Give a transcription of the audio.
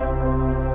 Música